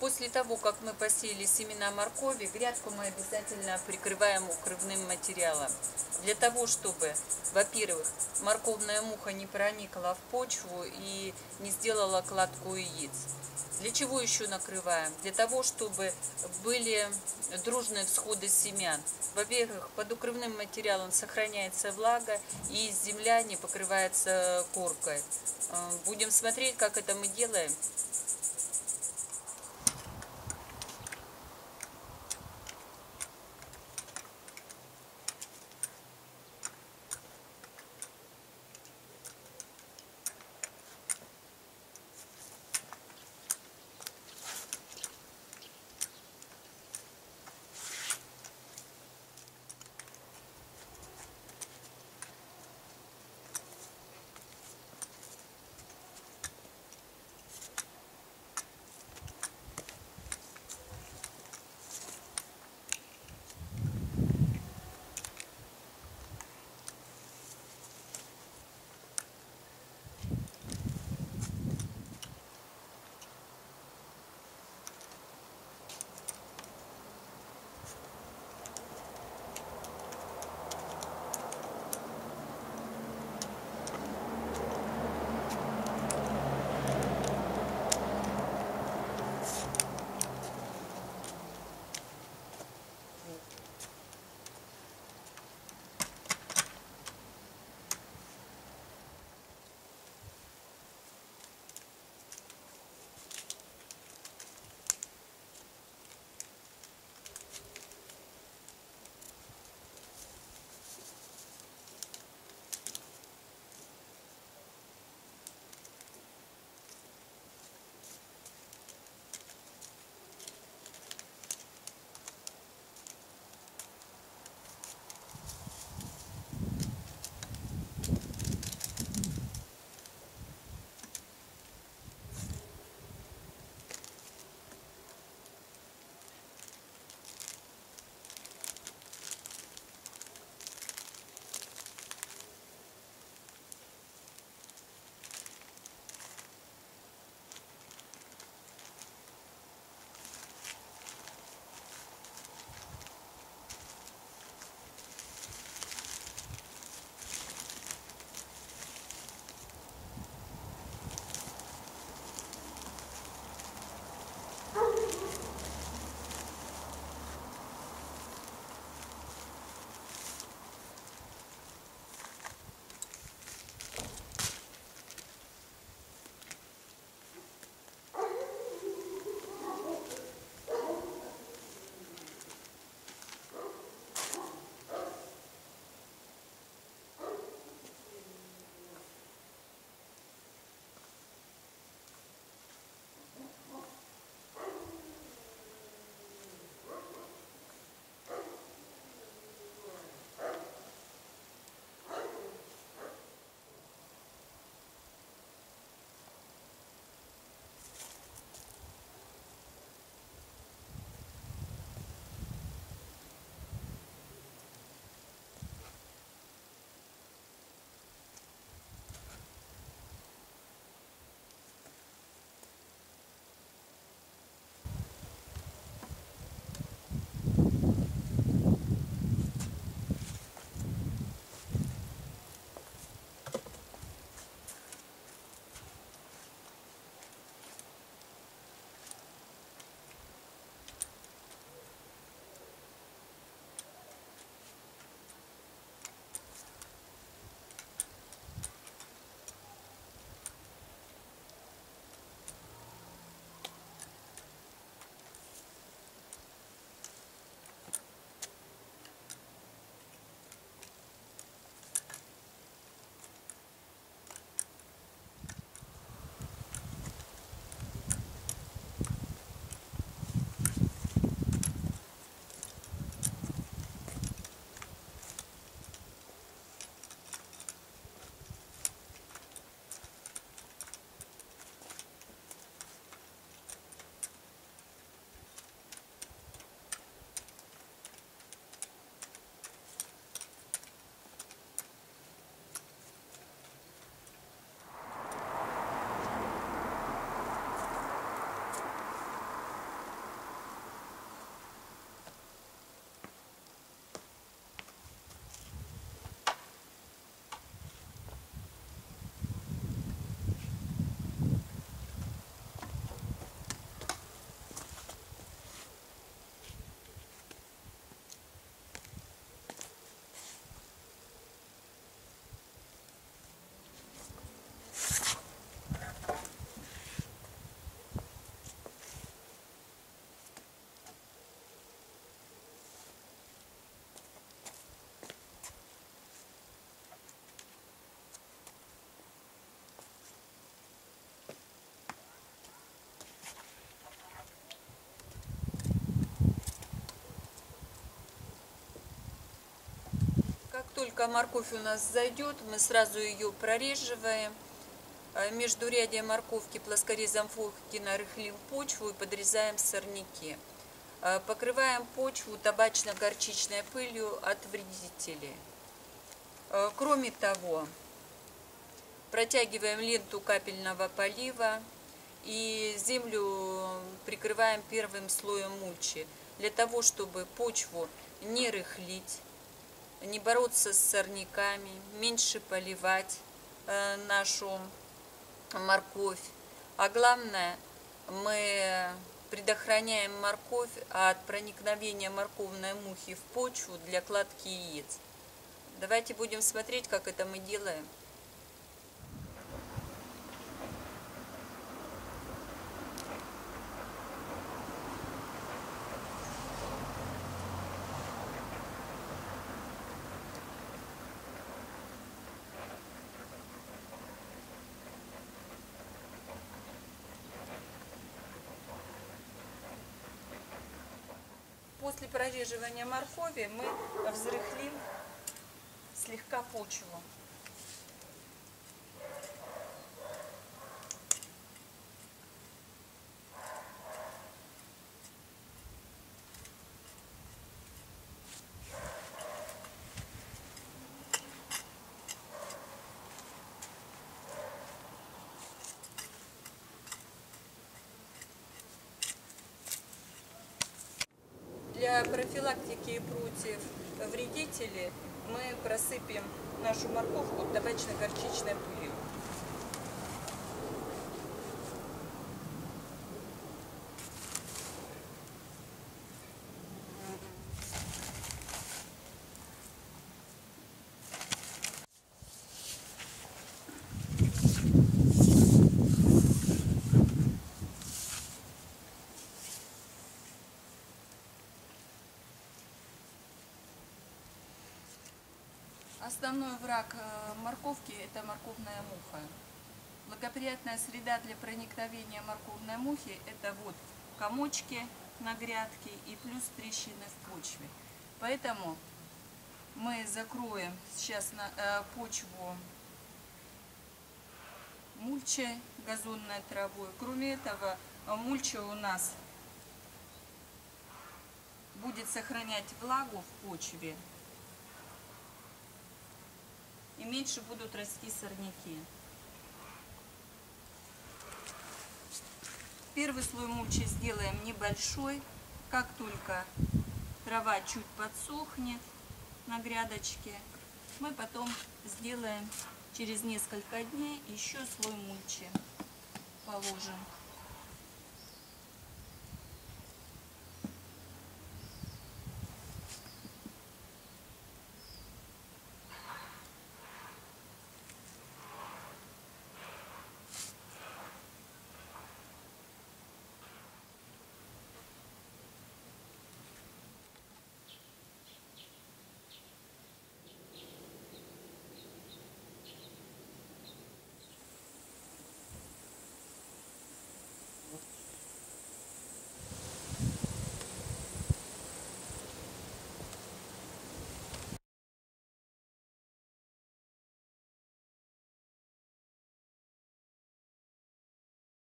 После того, как мы посеяли семена моркови, грядку мы обязательно прикрываем укрывным материалом. Для того, чтобы, во-первых, морковная муха не проникла в почву и не сделала кладку яиц. Для чего еще накрываем? Для того, чтобы были дружные всходы семян. Во-первых, под укрывным материалом сохраняется влага и земля не покрывается коркой. Э, Будем смотреть, как это мы делаем. Только морковь у нас зайдет, мы сразу ее прореживаем. Э, Между рядья морковки плоскорезом Фокина рыхлим почву и подрезаем сорняки. Э, Покрываем почву табачно-горчичной пылью от вредителей. Э, Кроме того, протягиваем ленту капельного полива и землю прикрываем первым слоем мульчи для того, чтобы почву не рыхлить, не бороться с сорняками, меньше поливать э, нашу морковь. А главное, мы предохраняем морковь от проникновения морковной мухи в почву для кладки яиц. Давайте будем смотреть, как это мы делаем. После прореживания моркови мы взрыхлим слегка почву. Для профилактики против вредителей мы просыпем нашу морковку табачно-горчичной пылью. Основной враг э, морковки – это морковная муха. Благоприятная среда для проникновения морковной мухи – это вот комочки на грядке и плюс трещины в почве. Поэтому мы закроем сейчас на, э, почву мульчей, газонной травой. Кроме этого, мульча у нас будет сохранять влагу в почве и меньше будут расти сорняки. Первый слой мульчи сделаем небольшой. Как только трава чуть подсохнет на грядочке, мы потом сделаем через несколько дней еще слой мульчи. Положим.